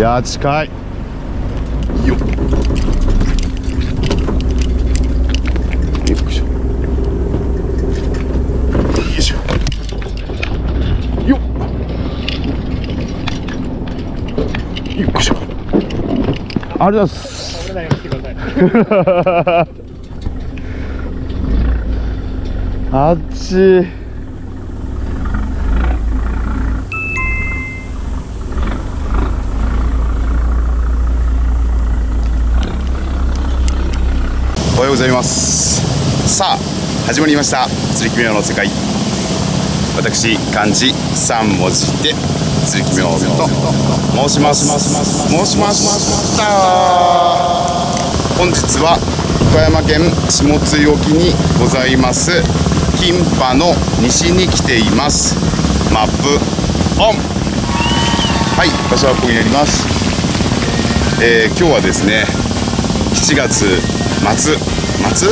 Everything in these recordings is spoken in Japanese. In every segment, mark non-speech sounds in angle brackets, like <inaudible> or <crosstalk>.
いや近い。よいしょ。よいしょ。よよいしょ。ありがとうございます。危ないよ来てください。<laughs> あっち。ようございます。さあ始まりました。釣り奇妙の世界。私漢字三文字で釣り奇妙と申します。申しました本日は岡山県下津沖にございます金波の西に来ています。マップオン。はい場所はここになります、えー今日はですね7月末末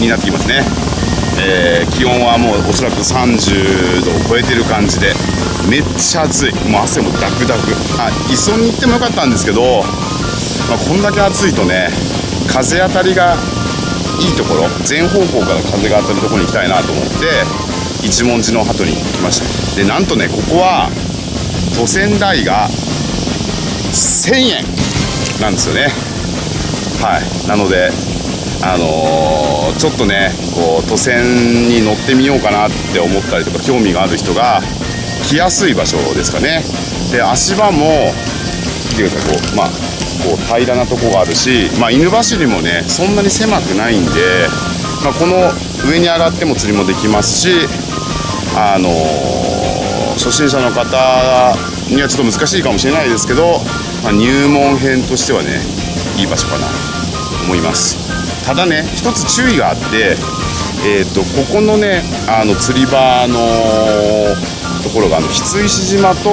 になってきますね、えー気温はもうおそらく30度を超えてる感じでめっちゃ暑い。もう汗もダクダク。あ磯に行ってもよかったんですけど、まあ、こんだけ暑いとね風当たりがいいところ全方向から風が当たるところに行きたいなと思って一文字の鳩に来ました。でなんとねここは都仙台が1000円なんですよね。はい。なのであのーちょっとねこう都線に乗ってみようかなって思ったりとか興味がある人が来やすい場所ですかね。で足場も見てくださいこうまあこう平らなとこがあるし、まあ、犬走りもねそんなに狭くないんで、まあ、この上に上がっても釣りもできますしあのー初心者の方にはちょっと難しいかもしれないですけど、まあ、入門編としてはねいい場所かなと思います。ただね一つ注意があってえー、とここのねあの釣り場のところがあの翡石島と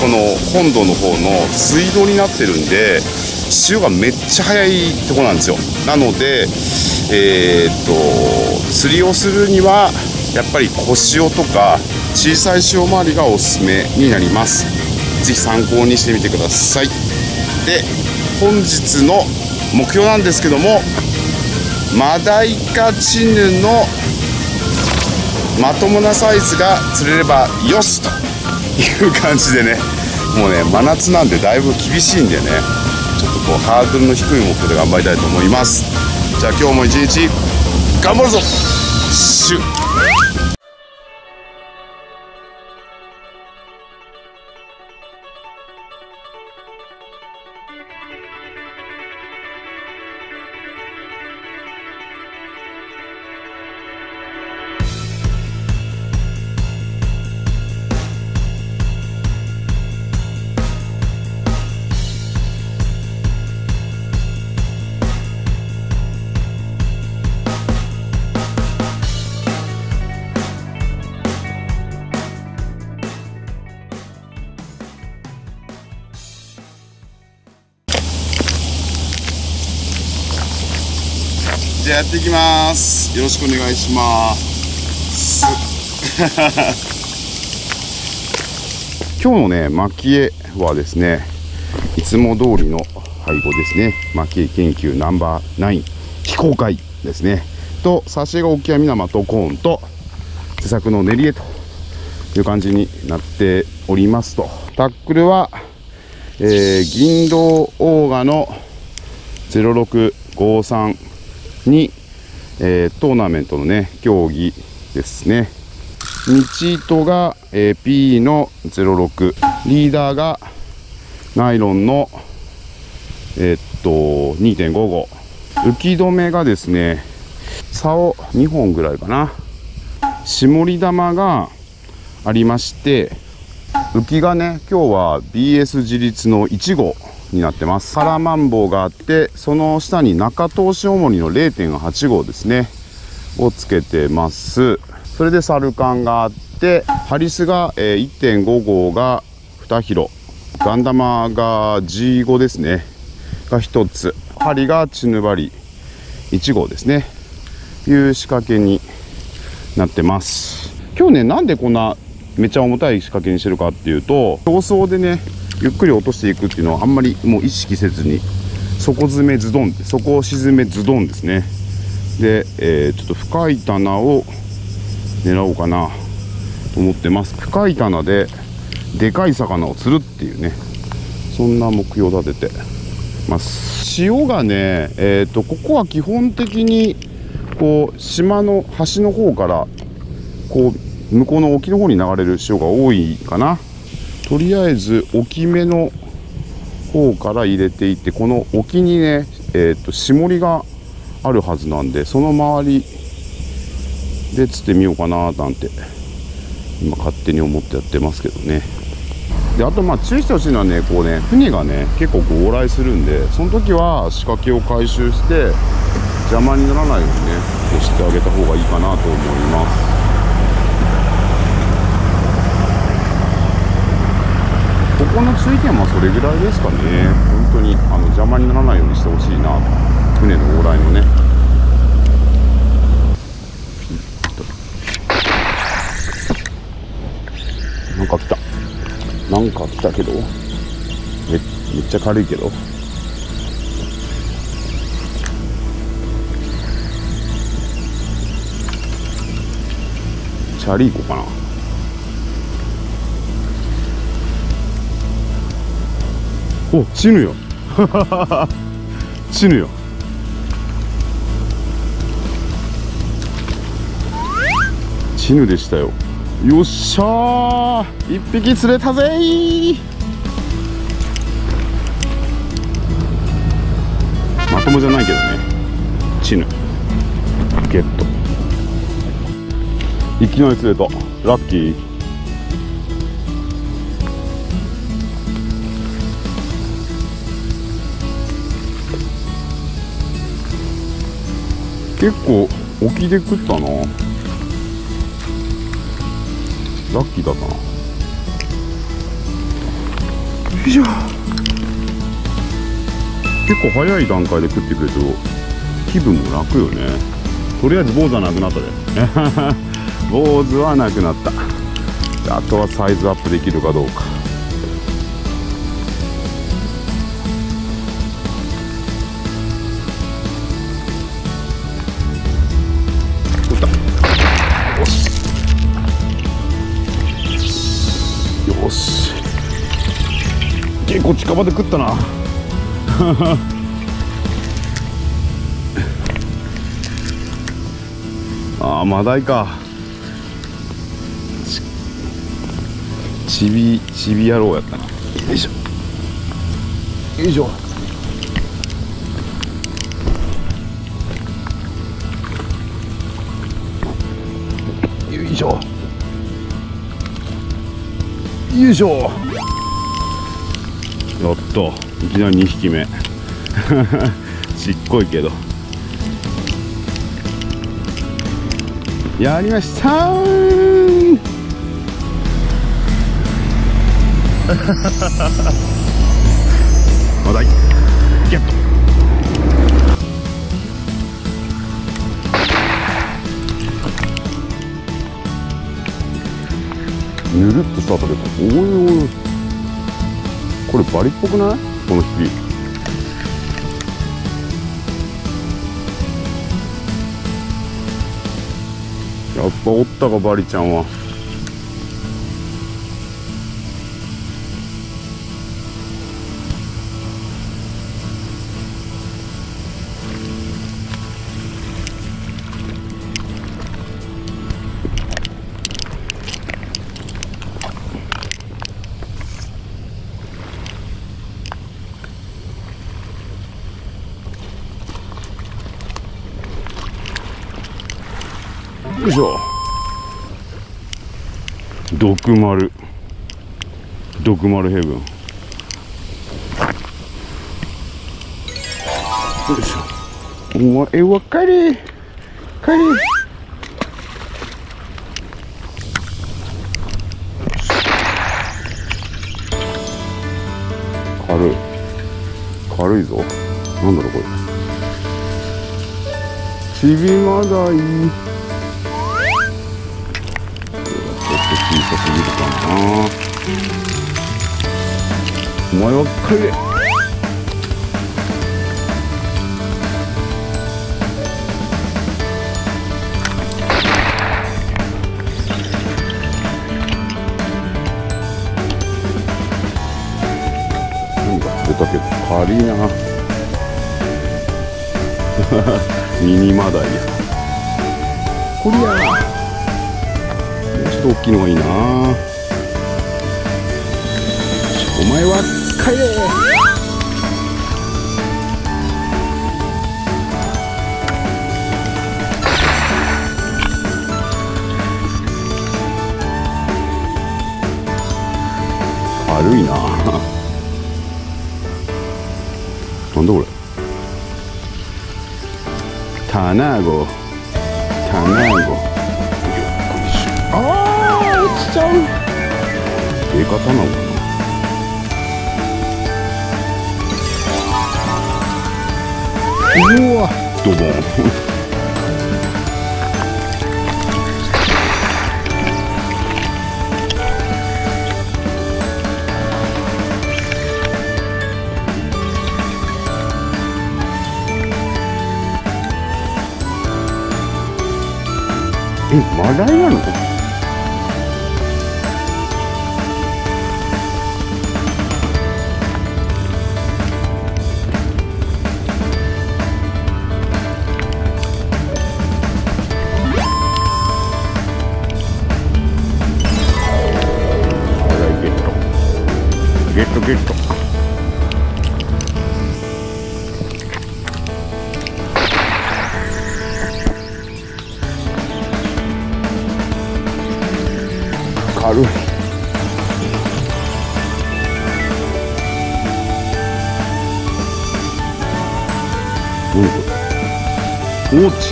この本土の方の水道になってるんで潮がめっちゃ速いとこなんですよ。なのでえー、と釣りをするにはやっぱり小潮とか小さい潮回りがおすすめになります。是非参考にしてみてください。で本日の目標なんですけどもマダイカチヌのまともなサイズが釣れればよしという感じでね。もうね真夏なんでだいぶ厳しいんでね。ちょっとこうハードルの低い目標で頑張りたいと思います。じゃあ今日も一日頑張るぞ。じゃあやっていきます。よろしくお願いします。今日のね蒔絵はですねいつも通りの配合ですね。蒔絵研究ナンバー9非公開ですね。と挿絵が沖網生とコーンと手作の練り絵という感じになっておりますと。タックルは、えー銀道オーガの0653に、えートーナメントのね競技ですね。道糸が、えー P の06リーダーがナイロンのえーっと2.55浮き止めがですね竿2本ぐらいかな。絞り玉がありまして浮きがね今日は BS 自立の1号。になってます。カラマンボウがあってその下に中通し重りの0.8号ですね。をつけてます。それでサルカンがあってハリスが、えー1.5号が2ヒロガンダマが G5 ですね。が1つ。針がチヌバリ。1号ですね。いう仕掛けになってます。今日ねなんでこんなめっちゃ重たい仕掛けにしてるかっていうと競争でねゆっくり落としていくっていうのはあんまりもう意識せずに底詰めズドン底を沈めズドンですね。で、えーちょっと深い棚を狙おうかなと思ってます。深い棚ででかい魚を釣るっていうねそんな目標を立ててます。潮がねえっ、とここは基本的にこう島の端の方からこう向こうの沖の方に流れる潮が多いかな。とりあえず沖目の方から入れていってこの沖にねえっ、と霜りがあるはずなんでその周りで釣ってみようかななんて今勝手に思ってやってますけどね。であとまあ注意してほしいのはねこうね船がね結構往来するんでその時は仕掛けを回収して邪魔にならないようにねこうしてあげた方がいいかなと思います。この注意点はそれぐらいですかね。本当にあの邪魔にならないようにしてほしいな船の往来のね。なんか来た。なんか来たけど。めめっちゃ軽いけど。チャリーコかな。お死ぬよ。<laughs> 死ぬよ。死ぬでしたよ。よっしゃー。一匹釣れたぜー。まともじゃないけどね。チヌゲット。いきなり釣れた。ラッキー。結構沖で食ったな。ラッキーだったな。よいしょ。結構早い段階で食ってくれると気分も楽よね。とりあえず坊主はなくなったで。<laughs> 坊主はなくなった。あとはサイズアップできるかどうか結構近場で食ったな。<laughs> あーマダイか。ちちびちび野郎やったな。よいしょ。よいしょ。よいしょ。よいしょ。やったいきなり2匹目。<laughs> ちっこいけど。やりましたー。マダイゲット。ぬるっとスタートでおいおい。これバリっぽくない？この引きやっぱおったかバリちゃんは。よいしょ。毒丸。毒丸ヘブン。よいしょ。お前わかり。かり。軽い。軽いぞ。なんだろうこれ。ちびまだい。と小さすぎるかなお前は帰れなんか釣れたけど軽いな。ミニマダイや。こりゃっと大きいのがいいな。お前は帰れ。軽いな。なんだこれ。卵卵ああ落ちちゃうデカ卵かなうわドボンえマダイなの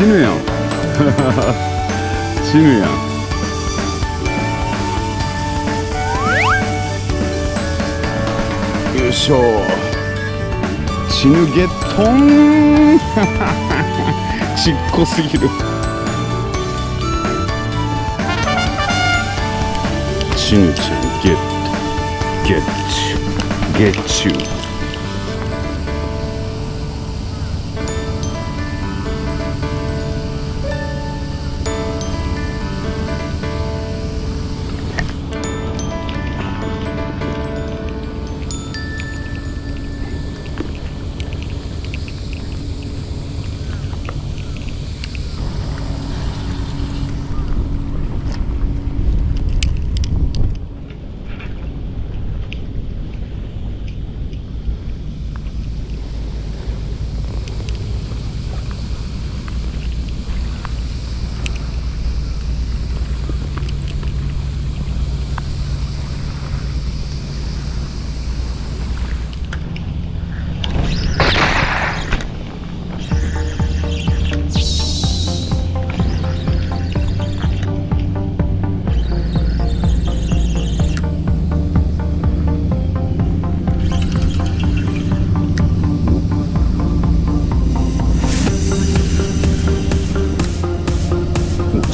れおチヌやん。<laughs> チヌやん。よいしょ。チヌゲットン。<laughs> ちっこすぎる。チヌちゃんゲット。ゲッチュ。ゲッチュ。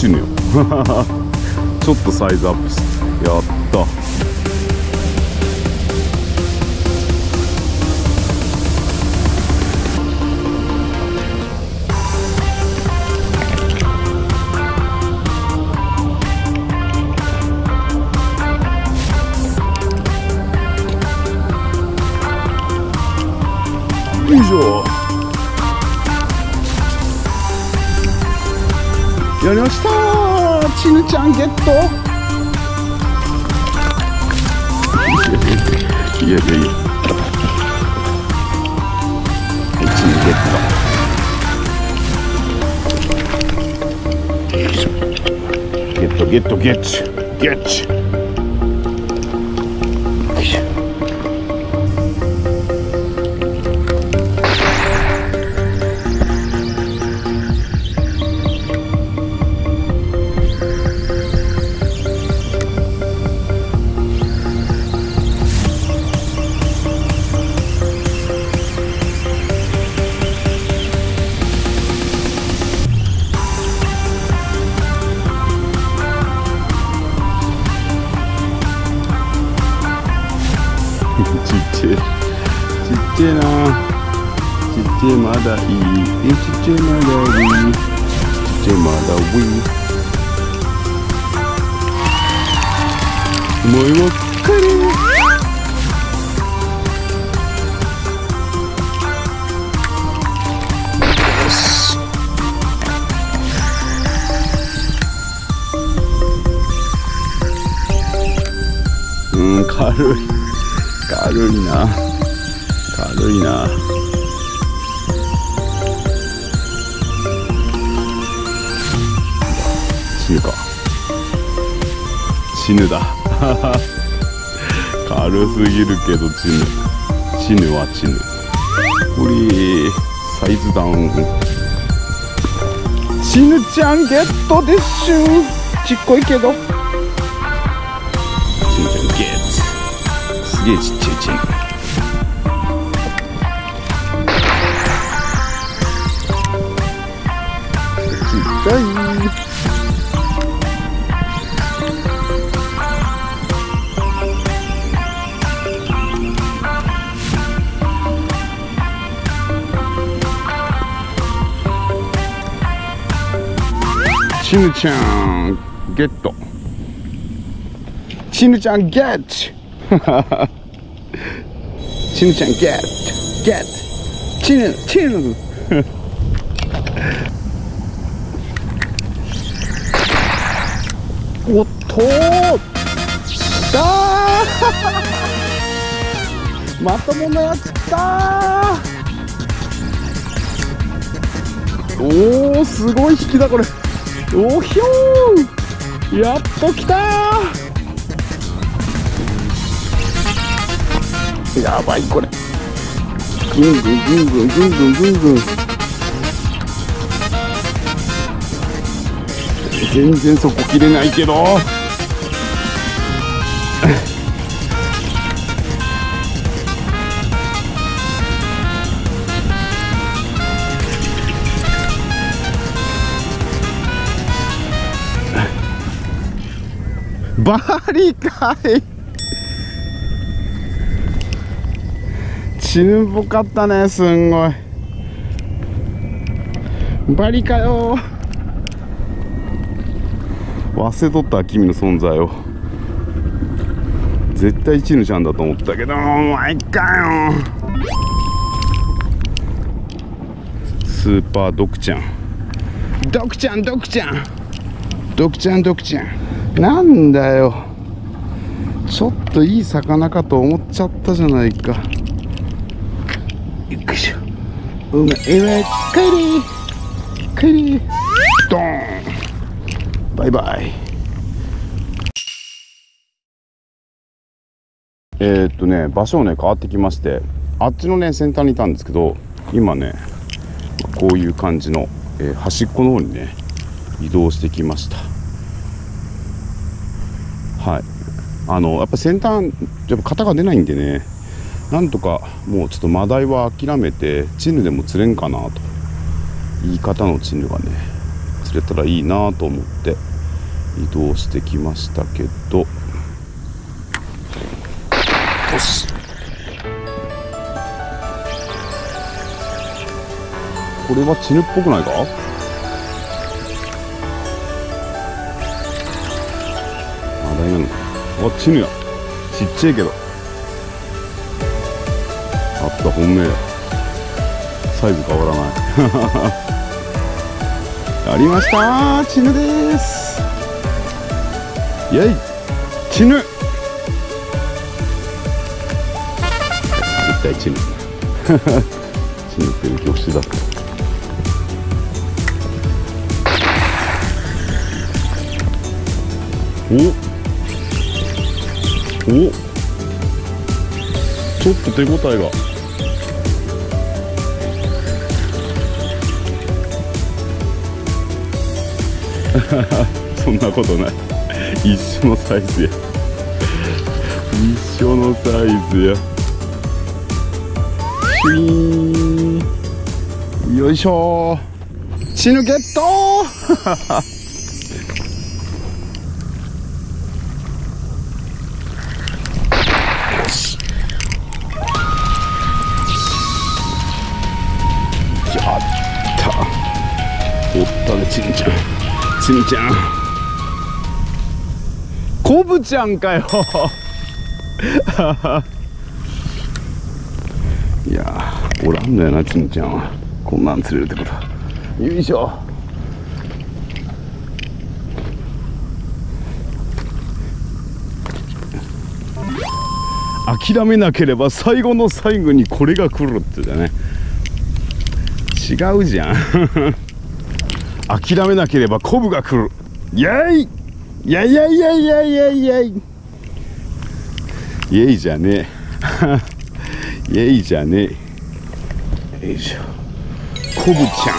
チヌよ。<laughs> ちょっとサイズアップして。やった。よいやりました。ちぬちゃんゲット。いやいやいやいやちぬゲットゲット。ゲットゲッチゲッチだいい一チェマダウィチェマダウィお前はカレーうん軽い。軽いな。軽いな。死ぬだ。<laughs> 軽すぎるけど死ぬ。死ぬは死ぬ。うりサイズダウン死ぬちゃんゲットでっしゅちっこいけど死ぬちゃんゲットすげえちっちゃいチンちっちゃいしぬちゃんゲット。しぬちゃんゲット。<laughs> しぬちゃんゲット。ゲット。ちぬちぬおっと。だ <laughs> まともなやつ来た。ーおおすごい引きだこれ。おひょーやっと来たー。やばいこれ。ぐんぐんぐんぐんぐんぐんぐんぐん。全然そこ切れないけど。バリかい死ぬっぽかったねすんごい。バリかよ。忘れとった君の存在を。絶対チヌちゃんだと思ったけどお前かよ。スーパードクちゃん。ドクちゃんドクちゃん。ドクちゃんドクちゃん。なんだよ。ちょっといい魚かと思っちゃったじゃないか。よいしょ。うまいうまい帰り帰りドーン。バイバイ。えー、っとね場所をね変わってきましてあっちのね先端にいたんですけど今ねこういう感じの、えー端っこの方にね移動してきました。はい。あのやっぱ先端やっぱ型が出ないんでねなんとかもうちょっとマダイは諦めてチヌでも釣れんかなと。言い方のチヌがね釣れたらいいなと思って移動してきましたけど。よし。これはチヌっぽくないか？あチヌやちっちゃいけど。あった本命サイズ変わらない。<laughs> ありましたチヌです。イェイ。チヌ。絶対チヌ。<laughs> チヌってる魚種だった。お。お。ちょっと手応えが。<laughs> そんなことない。一緒のサイズや。一緒のサイズや。シュイーン。よいしょチヌゲットちんちゃん。コブちゃんかよ。<laughs> いやおらんのやなちんちゃんは。こんなん釣れるってことよいしょ。諦めなければ最後の最後にこれが来るってだね。違うじゃん。<laughs> 諦めなければコブが来る。イェイい。やいやいやいやいやいやい。イェイじゃねえ。<laughs> イェイじゃねえ。よいしょ。コブちゃ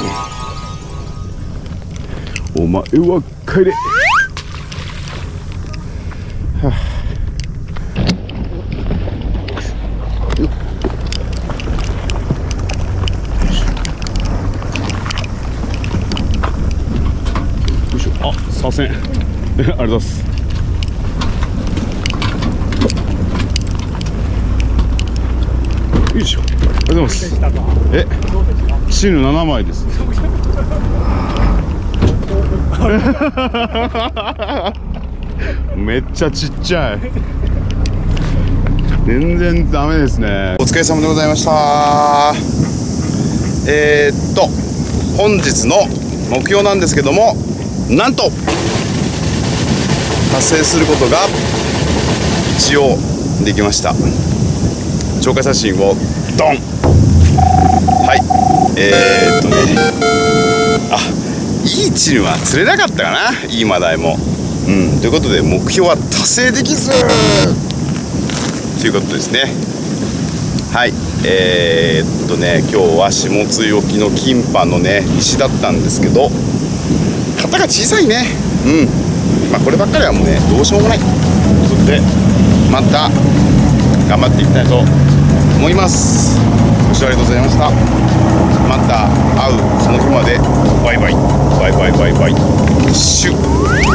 ん。お前は帰れはあ。あ、左遷。ありがとうございます。よいしょ。ありがとうございます。え、シヌ7枚です。<laughs> めっちゃちっちゃい。全然ダメですね。お疲れ様でございました。えー、っと、本日の目標なんですけども、なんと達成することが一応できました。超過写真をドン。はい。えー、っとね。あいいチヌは釣れなかったかな。いいマダイも。うん。ということで目標は達成できず。ということですね。はい。えー、っとね今日は下津沖のキンパのね石だったんですけど。型が小さいね。うん。まあこればっかりはもうねどうしようもない。ということでまた頑張っていきたいと思います。ご視聴ありがとうございました。また会うその日まで。バイバイ。バイバイ。バイバイ。シュッ。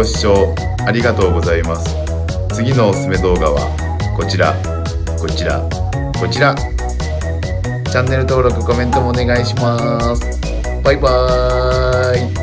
ご視聴ありがとうございます。次のおすすめ動画はこちら。こちら。こちら。チャンネル登録コメントもお願いします。バイバーイ。